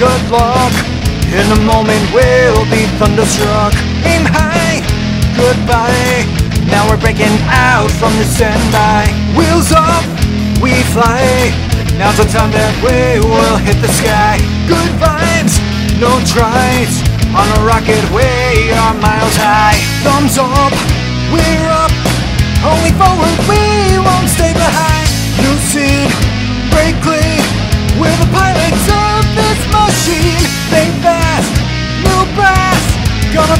luck. In a moment we'll be thunderstruck. Aim high, goodbye. Now we're breaking out from the standby. Wheels up, we fly. Now's the time that we will hit the sky. Good vibes, no tries. On a rocket, we are miles high. Thumbs up, we're up. Only forward, we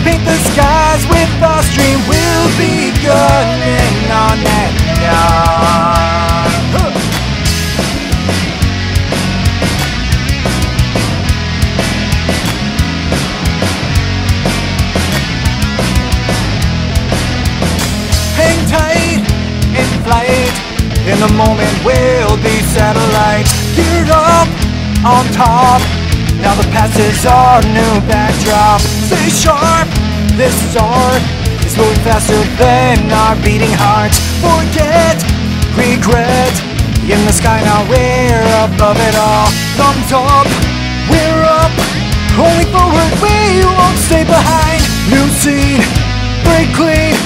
paint the skies with our stream. We'll be gunning on and on. Huh. Hang tight in flight. In a moment we'll be satellites. Geared up on top. Now the past is our new backdrop. Stay sharp. This art is moving faster than our beating hearts. Forget regret. In the sky now we're above it all. Thumbs up. We're up. Only forward. We won't stay behind. New scene. Break clean.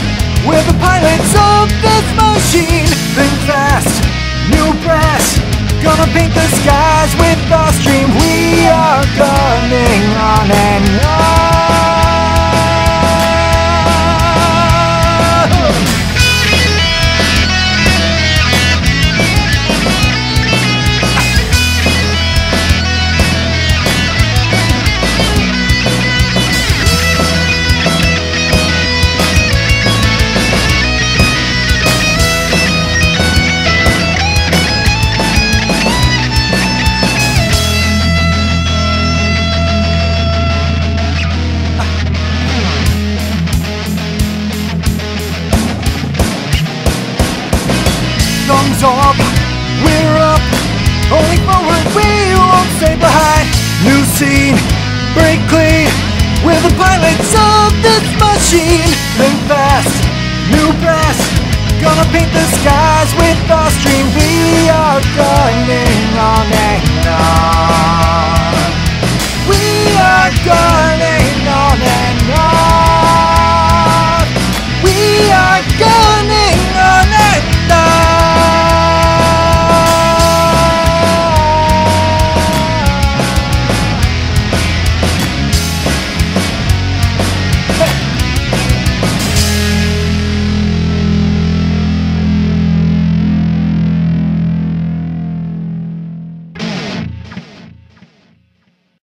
We're the pilots of this machine. Gonna paint the skies with our stream. We are we're of this machine. Think fast, new brass, gonna paint the skies with our stream. We are gunning on and on. We are gunning.